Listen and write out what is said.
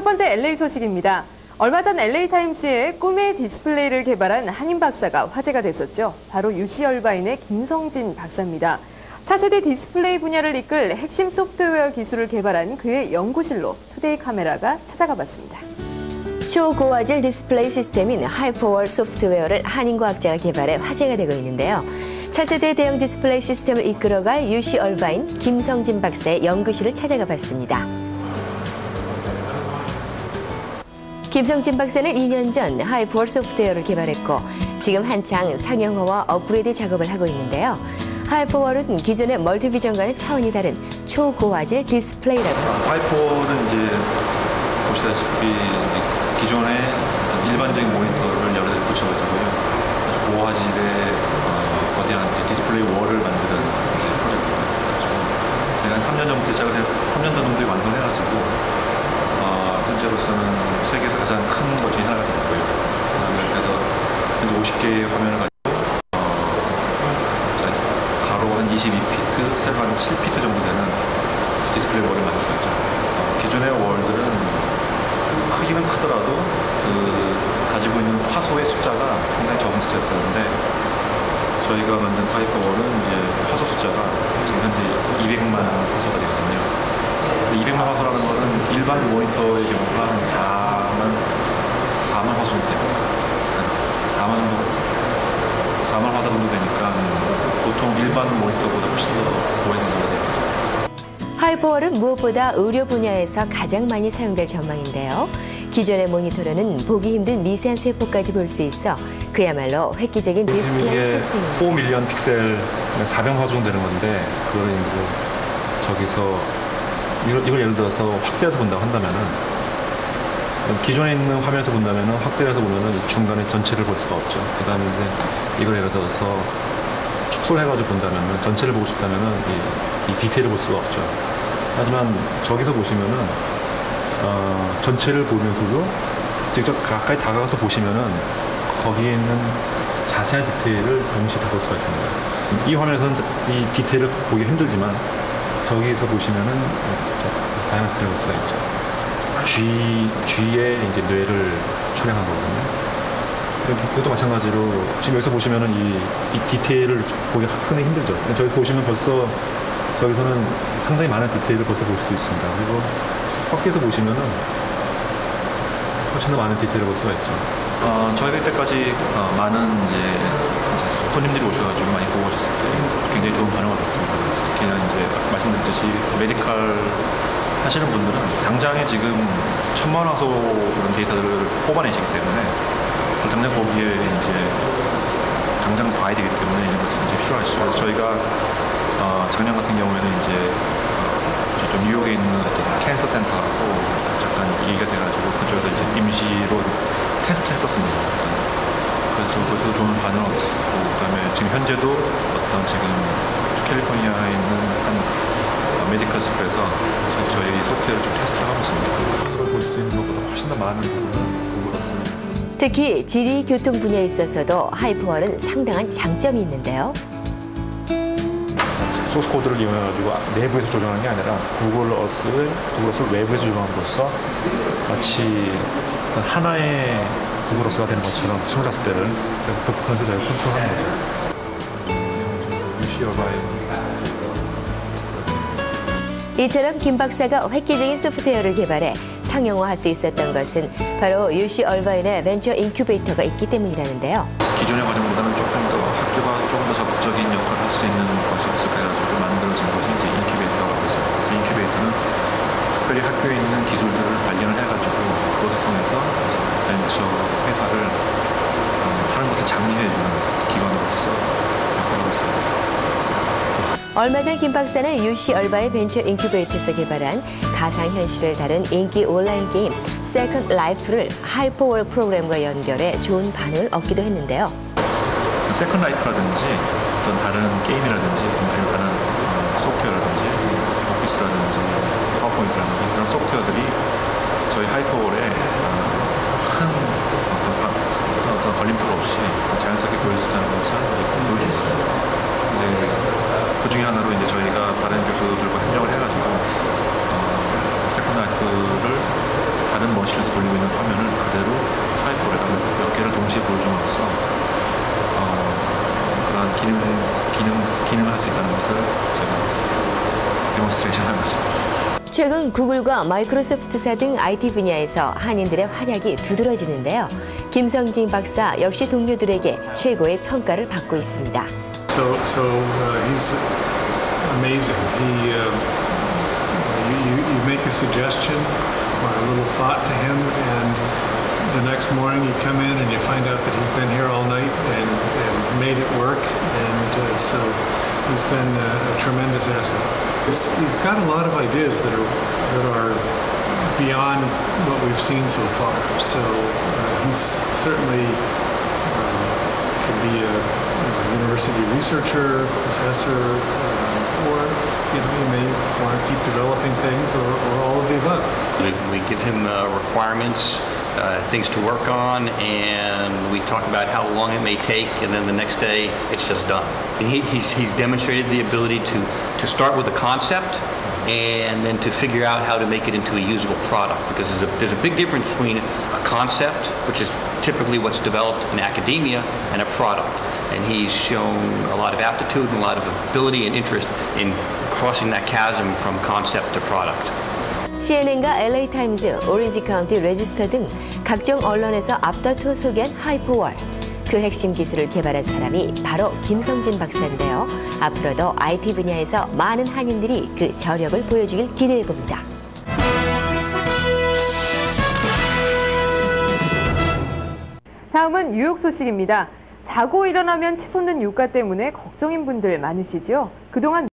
첫 번째 LA 소식입니다. 얼마 전 LA 타임스에 꿈의 디스플레이를 개발한 한인 박사가 화제가 됐었죠. 바로 UC 얼바인의 김성진 박사입니다. 차세대 디스플레이 분야를 이끌 핵심 소프트웨어 기술을 개발한 그의 연구실로 투데이 카메라가 찾아가 봤습니다. 초고화질 디스플레이 시스템인 Hiperwall 소프트웨어를 한인 과학자가 개발해 화제가 되고 있는데요. 차세대 대형 디스플레이 시스템을 이끌어갈 UC 얼바인 김성진 박사의 연구실을 찾아가 봤습니다. 김성진 박사는 2년 전 하이퍼월 소프트웨어를 개발했고 지금 한창 상용화와 업그레이드 작업을 하고 있는데요. 하이퍼월은 기존의 멀티비전과는 차원이 다른 초고화질 디스플레이라고 합니다. 하이퍼월은 이제 보시다시피 기존의 일반적인 모니터를 여러 대 붙여가지고요. 아주 고화질의 어, 거대한 이제 디스플레이 wall을 만드는 이제 프로젝트입니다. 제가 한 3년 전부터 시작을 해서 3년 전 정도에 완성해가지고 어, 현재로서는 세계에서 가장 큰 것 중에 하나가 됐고요. 그다음에 그래서 현재 50개의 화면을 가지고 어, 가로 한 22피트, 세로 한 7피트 정도 되는 디스플레이 wall을 만들고 있죠. 어, 기존의 wall들은 크기는 크더라도 그 가지고 있는 화소의 숫자가 상당히 적은 숫자였었는데 저희가 만든 하이퍼월은 이제 화소 숫자가 지금 현재 200만 화소가 되거든요. 200만 화소라는 거는 일반 모니터의 경우가 한 4만 4만 화소 정도 됩니다. 4만 정도 4만 화소 정도 되니까 보통 일반 모니터보다 훨씬 더 고해상도가 됩니다. 하이퍼월은 무엇보다 의료 분야에서 가장 많이 사용될 전망인데요. 기존의 모니터로는 보기 힘든 미세한 세포까지 볼 수 있어 그야말로 획기적인 디스플레이 시스템입니다. 4 million pixel 400만 화소 정도 되는 건데 이제 저기서 이걸, 이걸 예를 들어서 확대해서 본다고 한다면은 기존에 있는 화면에서 본다면은 확대해서 보면은 이 중간에 전체를 볼 수가 없죠. 그 다음에 이제 이걸 예를 들어서 축소를 해가지고 본다면은 전체를 보고 싶다면은 이, 이 디테일을 볼 수가 없죠. 하지만 저기서 보시면은 어, 전체를 보면서도 직접 가까이 다가가서 보시면은 거기에 있는 자세한 디테일을 동시에 다 볼 수가 있습니다. 이 화면에서는 이 디테일을 보기 힘들지만 저기서 보시면은 볼 수가 있죠. G, G의 이제 뇌를 촬영한 거거든요. 그것도 마찬가지로 지금 여기서 보시면은 이, 이 디테일을 보기 상당히 힘들죠. 저기 보시면 벌써 저기서는 상당히 많은 디테일을 벌써 볼 수 있습니다. 그리고 밖에서 보시면은 훨씬 더 많은 디테일을 볼 수가 있죠. 어, 저희가 이때까지 어, 많은 이제 손님들이 오셔가지고 많이 보고 오셨을 때 굉장히 좋은 반응을 받았습니다. 특히나 이제 말씀드렸듯이 메디칼 하시는 분들은 당장에 지금 천만 화소 그런 데이터들을 뽑아내시기 때문에 당장 거기에 이제 당장 봐야 되기 때문에 이런 것이 이제 필요하시죠. 저희가 어, 작년 같은 경우에는 이제 어, 저쪽 뉴욕에 있는 어떤 cancer center하고 잠깐 얘기가 돼가지고 그쪽에서 이제 임시로 테스트 했었습니다. 그래서 거기서 좋은 얻었고, 그다음에 지금 현재도 어떤 지금 캘리포니아에 있는 한 어, medical school에서 저- 저희 소프트웨어를 좀 테스트를 하고 있습니다. 이걸 볼수 있는 것보다 훨씬 더 많은 부분은 구글어스 특히 지리 교통 분야에 있어서도 하이퍼월은 상당한 장점이 있는데요. 소스 코드를 이용해 가지고 내부에서 조정하는 게 아니라 구글 어스를 구글 어스를 외부에서 조정함으로써 마치 하나의 구글 어스가 되는 것처럼 숨졌을 때를 그것을 저희가 컨트롤하는 거죠. 이처럼 김 박사가 획기적인 소프트웨어를 개발해 상용화할 수 있었던 것은 바로 UC 얼바인의 벤처 인큐베이터가 있기 때문이라는데요. 기존의 과정보다는 조금 더 학교가 조금 더 적극적인 역할을 할 수 있는 것이 없을까 해가지고 만들어진 것이 이제 인큐베이터라고 있어요. 그래서 인큐베이터는 특별히 학교에 있는 기술들을 발견을 해가지고 그것을 통해서 이제 벤처 회사를 어, 하는 것을 장려해주는 기관으로서 역할을 하고 있습니다. 얼마 전 김 박사는 UC 얼바인의 벤처 인큐베이터에서 개발한 가상현실을 다룬 인기 온라인 게임 세컨드 라이프를 하이퍼월 프로그램과 연결해 좋은 반응을 얻기도 했는데요. 세컨 라이프라든지 어떤 다른 게임이라든지 다른 어, 소프트웨어라든지 오피스라든지 파워포인트라든지 그런 소프트웨어들이 저희 하이퍼월에 어, 큰 어떤, 바- 큰 걸림돌 없이 자연스럽게 있다는 것을 이제 보여줍니다. 이제 그 중에 하나로 이제 저희가 다른 교수들과 협력을 해가지고 어, 세컨 라이프를 다른 machine을 돌리고 있는 화면을 그대로 하이퍼월에다 몇 개를 동시에 보여줌으로써 어, 그런 기능, 기능, 기능을 할 수 있다는 것을 제가 demonstration 한 것입니다. 최근 구글과 마이크로소프트사 등 IT 분야에서 한인들의 활약이 두드러지는데요. 김성진 박사 역시 동료들에게 최고의 평가를 받고 있습니다. So, so uh, he's amazing. He, uh, you, you, make a suggestion or a little thought to him, and the next morning you come in and you find out that he's been here all night and, and made it work. And uh, so he's been a, a tremendous asset. He's, he's got a lot of ideas that are that are beyond what we've seen so far. So uh, he's certainly could be a, you know, university researcher, professor, um, or you know, you may want to keep developing things, or, or all of the above. We, we give him uh, requirements, uh, things to work on, and we talk about how long it may take, and then the next day it's just done. And he, he's, he's demonstrated the ability to, to start with a concept and then to figure out how to make it into a usable product because there's a, there's a big difference between a concept, which is typically what's developed in academia, and a product. And he's shown a lot of aptitude and a lot of ability and interest in crossing that chasm from concept to product. CNN과 LA 타임즈, 오렌지 카운티 레지스터 등 각종 언론에서 앞다투어 소개한 하이퍼월. 그 핵심 기술을 개발한 사람이 바로 김성진 박사인데요. 앞으로도 IT 분야에서 많은 한인들이 그 저력을 보여주길 기대해 봅니다. 다음은 뉴욕 소식입니다. 자고 일어나면 치솟는 유가 때문에 걱정인 분들 많으시죠? 그동안